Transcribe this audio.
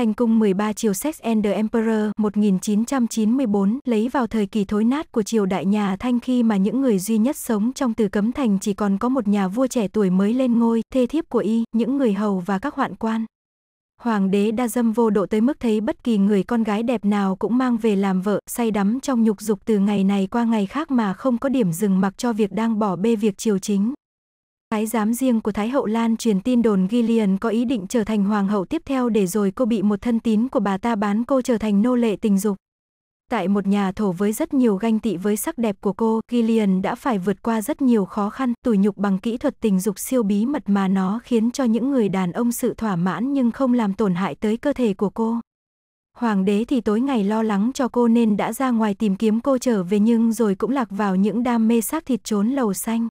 Thanh cung 13 triều Sex and the Emperor 1994 lấy vào thời kỳ thối nát của triều đại nhà Thanh khi mà những người duy nhất sống trong từ cấm thành chỉ còn có một nhà vua trẻ tuổi mới lên ngôi, thê thiếp của y, những người hầu và các hoạn quan. Hoàng đế đa dâm vô độ tới mức thấy bất kỳ người con gái đẹp nào cũng mang về làm vợ, say đắm trong nhục dục từ ngày này qua ngày khác mà không có điểm dừng mặc cho việc đang bỏ bê việc triều chính. Thái giám riêng của Thái hậu Lan truyền tin đồn Gillian có ý định trở thành hoàng hậu tiếp theo để rồi cô bị một thân tín của bà ta bán cô trở thành nô lệ tình dục. Tại một nhà thổ với rất nhiều ganh tị với sắc đẹp của cô, Gillian đã phải vượt qua rất nhiều khó khăn, tủi nhục bằng kỹ thuật tình dục siêu bí mật mà nó khiến cho những người đàn ông sự thỏa mãn nhưng không làm tổn hại tới cơ thể của cô. Hoàng đế thì tối ngày lo lắng cho cô nên đã ra ngoài tìm kiếm cô trở về nhưng rồi cũng lạc vào những đam mê xác thịt trốn lầu xanh.